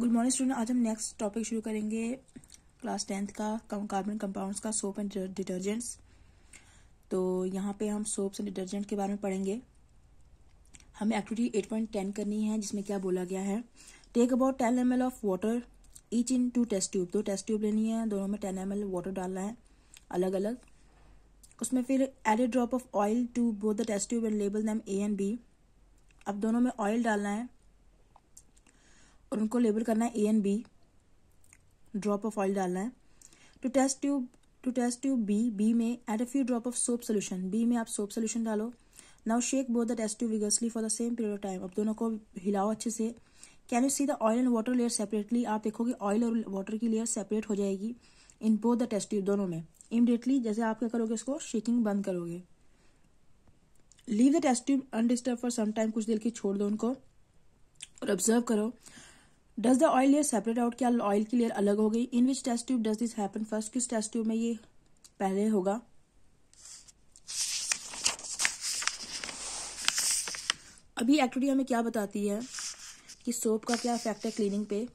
Good morning student, आज हम next topic शुरू करेंगे। क्लास टेंथ का कार्बन कंपाउंड्स का सोप एंड डिटर्जेंट्स तो यहाँ पे हम सोप्स एंड डिटर्जेंट के बारे में पढ़ेंगे। हमें एक्टिविटी एट पॉइंट टेन करनी है, जिसमें क्या बोला गया है। Take about ten M L of water each in two test tube दो टेस्ट ट्यूब लेनी है, दोनों में टेन एम एल वाटर डालना है अलग अलग उसमें फिर add a drop of oil to both the test tube and label them A and B अब दोनों में ऑयल डालना है और उनको लेबल करना है A and B drop of oil डालना है। To test tube to test tube B B में add a few drop of soap solution B में आप सोप सोल्यूशन डालो। Now shake both the test tube vigorously for the same period of time अब दोनों को हिलाओ अच्छे से। Can you see the oil and water layer separately आप देखोगे ऑयल और वाटर की लेयर सेपरेट हो जाएगी in both the test tube दोनों में। इमिडिएटली जैसे आप क्या करोगे इसको? शेकिंग बंद करोगे। Leave the test tube undisturbed for some time कुछ देर की छोड़ दो उनको। और ऑब्ज़र्व करो। Does the oil layer separate out क्या ऑयल की लेयर अलग हो गई? In which test tube does this happen first किस टेस्ट ट्यूब में ये पहले होगा? अभी एक्टिविटी हमें क्या बताती है कि सोप का क्या इफ़ेक्ट है क्लीनिंग पे?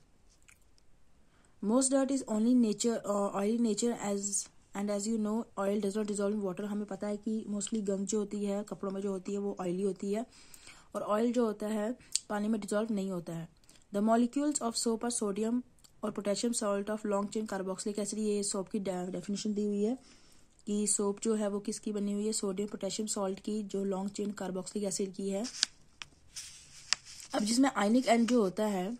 Most dirt is only nature oily nature as and as you know oil does not dissolve in water हमें पता है कि मोस्टली गंद जो होती है, कपड़ों में जो होती है, वो ऑयली होती है। और ऑयल जो होता है, पानी में डिजॉल्व नहीं होता है। The molecules of soap are sodium और potassium salt of long chain carboxylic acid ये सोप की डेफिनेशन दी हुई है कि सोप जो है वो किसकी बनी हुई है? सोडियम पोटेशियम सॉल्ट की जो लॉन्ग चेन कार्बोक्सिलिक एसिड की है। अब जिसमें आयनिक एंड जो होता है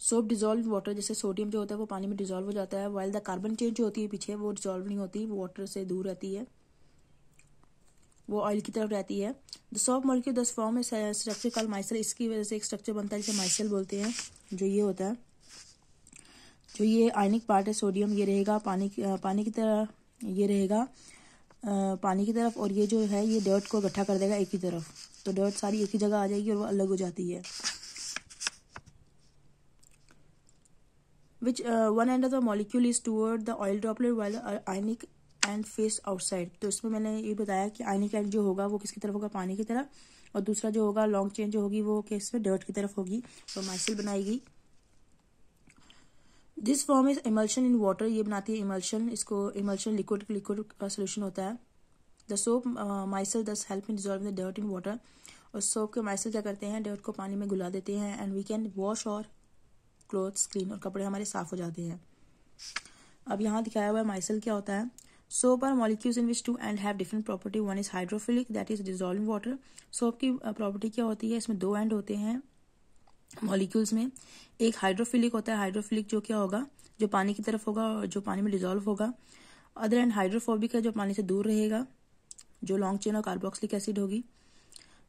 सोप डिजोल्व वाटर जैसे सोडियम जो होता है वो पानी में डिजोल्व हो जाता है वाइल द कार्बन चेन जो होती है पीछे वो डिजोल्व नहीं होती वो वाटर से दूर रहती है। वो ऑयल की तरफ़ रहती है। The soap molecule thus form structure called micelle इसकी वजह से एक स्ट्रक्चर बनता है जिसे माइसल बोलते हैं, जो ये होता है। जो ये आयनिक पार्ट है सोडियम ये रहेगा, पानी पानी की तरह, ये रहेगा पानी की तरफ़, और ये जो है, ये डर्ट को इकट्ठा कर देगा एक ही तरफ़। तो डर्ट सारी एक ही जगह आ जाएगी और वो अलग हो जाती है। Which one end of the molecule is toward the oil droplet while ionic end face outside तो इसमें मैंने ये बताया कि आयनिक एंड जो होगा, वो किसकी तरफ़ होगा? पानी की तरफ़। और दूसरा जो होगा लॉन्ग चेन जो होगी, वो किसमें डर्ट की तरफ़ होगी। तो माइसिल बनाएगी this form is emulsion in water ये बनाती है इमल्शन इसको इमल्शन लिक्विड लिक्विड का सोल्यूशन होता है। The soap micelle thus help in dissolve the dirt in water और सोप के माइसल क्या करते हैं? डर्ट को पानी में घुला देते हैं and we can wash our clothes clean और कपड़े हमारे साफ़ हो जाते हैं। अब यहाँ दिखाया हुआ है माइसल क्या होता है? Soap are molecules in which two end have different property one is hydrophilic that is dissolve water soap की प्रॉपर्टी uh, क्या होती है? इसमें दो एंड होते हैं मॉलिक्यूल्स में। एक हाइड्रोफिलिक होता है हाइड्रोफिलिक जो क्या होगा? जो पानी की तरफ़ होगा और जो पानी में डिजोल्व होगा। अदर एंड हाइड्रोफोबिक है जो पानी से दूर रहेगा जो लॉन्ग चेन और कार्बोक्सिलिक एसिड होगी।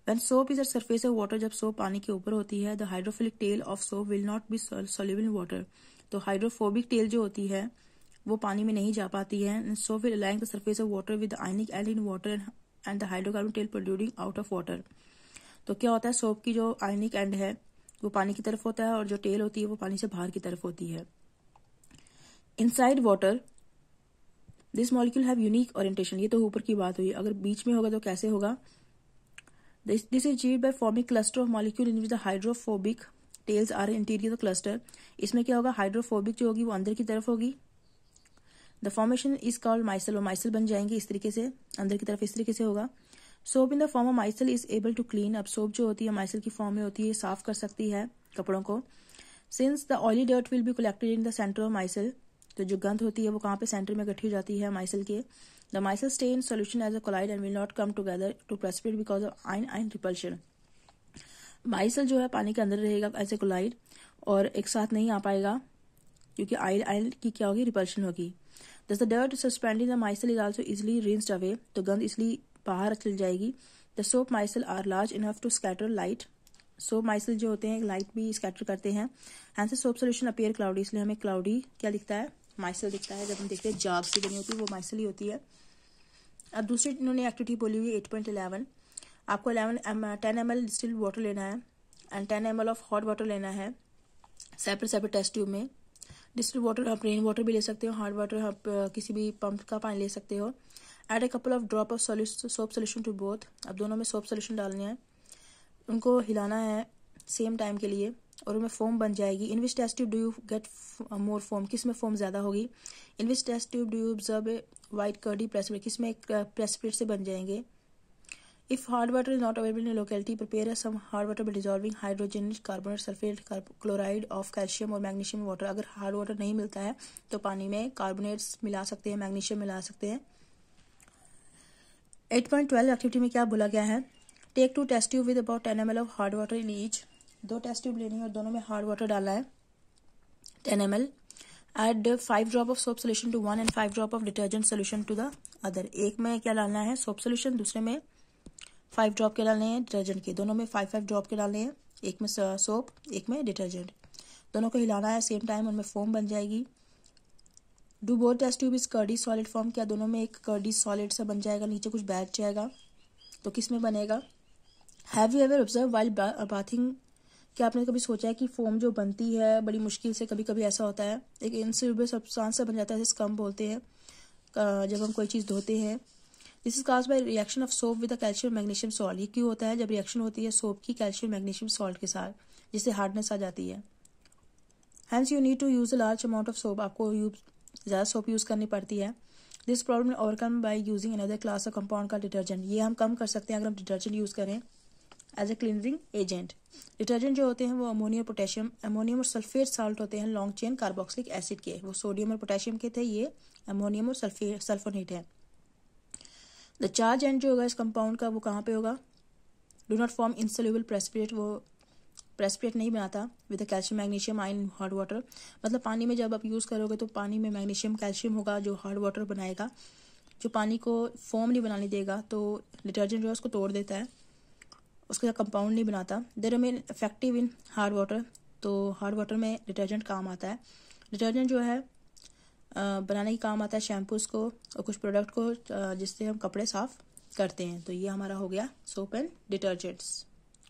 When soap is a surface of water जब सोप पानी के ऊपर होती है the hydrophilic tail of soap will not be soluble in water तो हाइड्रोफोबिक टेल जो होती है वो पानी में नहीं जा पाती है। सो फिर aligning the surface of water with ionic end in water and the hydrocarbon tail producing out of water तो क्या होता है सोप की जो आयनिक एंड है, वो पानी की तरफ़ होता है और जो टेल होती है, वो पानी से बाहर की तरफ़ होती है। Inside water this molecule have unique orientation ये तो ऊपर की बात हुई। अगर बीच में होगा तो कैसे होगा? This is achieved by forming cluster of molecule in which the hydrophobic tails are interior cluster इसमें क्या होगा? हाइड्रोफोबिक जो होगी, वो अंदर की तरफ़ होगी। The formation is called micelle और माइसल बन जाएँगे इस तरीके से, अंदर की तरफ़ इस तरीके से होगा। Soap in the form of micelle is able to clean अब सोप जो होती है माइसल की फॉर्म में होती है, साफ़ कर सकती है कपड़ों को। Since the oily dirt will be collected in the centre of micelle तो जो गंध होती है, वो कहाँ पे सेंटर में इकट्ठी हो जाती है माइसल के। The micelle stay in solution as a colloid and will not come together to precipitate because of ion ion repulsion micelle जो है, पानी के अंदर रहेगा एज ए कोलाइड और एक साथ नहीं आ पाएगा, क्योंकि आयल आयल की क्या होगी? रिपल्शन होगी। Thus the dirt suspended in the micelle is easily rinsed away. तो गंद इसलिए बाहर चल जाएगी। The soap micelle are large enough to scatter light soap micelle जो होते हैं लाइट भी स्कैटर करते हैं। एंड से सोप सोल्यूशन अपेयर क्लाउडी इसलिए हमें क्लाउडी क्या दिखता है? माइसल दिखता है। जब हम देखते हैं जाग से बनी होती है, वो माइसल ही होती है। अब दूसरी इन्होंने एक्टिविटी बोली हुई एट पॉइंट इलेवन आपको eleven ten M L distil water लेना है। And ten M L of hot water लेना है। सेपरेट सेपरेट टेस्ट ट्यूब में। डिस्टिल वाटर, आप रेन वाटर भी ले सकते हो हार्ड वाटर आप किसी भी पंप का पानी ले सकते हो। Add a couple of drop of soap solution to both अब दोनों में सोप सोल्यूशन डालने हैं। उनको हिलाना है सेम टाइम के लिए और उनमें फोम बन जाएगी। In which test tube do you get more foam किसमें फोम ज़्यादा होगी? In which test tube do you observe white curdy precipitate किसमें एक प्रेसपिरेट से बन जाएँगे? If hard water is not available in a locality, prepare some hard water by dissolving hydrogen, carbonate, sulfate, chloride of calcium और magnesium water अगर hard water नहीं मिलता है तो पानी में कार्बोनेट्स मिला सकते हैं मैग्नीशियम मिला सकते हैं। 8.12 एक्टिविटी में क्या बोला गया है? Take two test tube with about ten M L of hard water in each दो टेस्ट ट्यूब लेनी है और दोनों में हार्ड वाटर डालना है। Ten M L add five drop of soap solution to one and five drop of detergent solution to the other एक में क्या डालना है? सोप सोल्यूशन दूसरे में फाइव ड्रॉप के डालने हैं डिटर्जेंट के। दोनों में फाइव फाइव ड्रॉप के डालने हैं। एक में सोप एक में डिटर्जेंट दोनों को हिलाना है सेम टाइम उनमें फोम बन जाएगी। Do both test tube is curdy solid form क्या? दोनों में एक कर्डी सॉलिड सा बन जाएगा, नीचे कुछ बैठ जाएगा। तो किसमें बनेगा? Have you ever observe while bathing क्या आपने कभी सोचा है कि फोम जो बनती है, बड़ी मुश्किल से कभी कभी ऐसा होता है? एक इंसिबल सब्सटेंस से बन जाता है, जिसे स्कम बोलते हैं। जब हम कोई चीज़ धोते हैं this is cause by reaction of soap with calcium magnesium salt ये क्यों होता है? जब रिएक्शन होती है सोप की कैल्शियम मैग्नीशियम सॉल्ट के साथ, जिससे हार्डनेस आ जाती है। Hence you need to use a large amount of soap आपको ज़्यादा सोप यूज़ करनी पड़ती है। This problem overcome by using another class of compound का डिटर्जेंट ये हम कम कर सकते हैं अगर हम डिटर्जेंट यूज़ करें as a cleansing agent detergent जो होते हैं वो अमोनियम पोटेशियम अमोनियम और सल्फेट साल्ट होते हैं लॉन्ग चेन कार्बोक्सिलिक एसिड के। वो सोडियम और पोटेशियम के थे, ये अमोनियम और सल्फेट सल्फोनेट है। द चार्ज एंड जो होगा इस कंपाउंड का वो कहाँ पे होगा? Do not form insoluble precipitate वो प्रेस्पिरेट नहीं बनाता with calcium magnesium ion hard water मतलब पानी में जब आप यूज़ करोगे तो पानी में मैग्नीशियम कैल्शियम होगा जो हार्ड वाटर बनाएगा। जो पानी को फॉर्म नहीं बनाने देगा तो डिटर्जेंट जो है उसको तोड़ देता है। उसका कंपाउंड नहीं बनाता। There mean effective in hard water तो हार्ड वाटर में डिटर्जेंट काम आता है। डिटर्जेंट जो है बनाने के काम आता है शैम्पूस को और कुछ प्रोडक्ट को जिससे हम कपड़े साफ़ करते हैं। तो ये हमारा हो गया सोप एंड डिटर्जेंट्स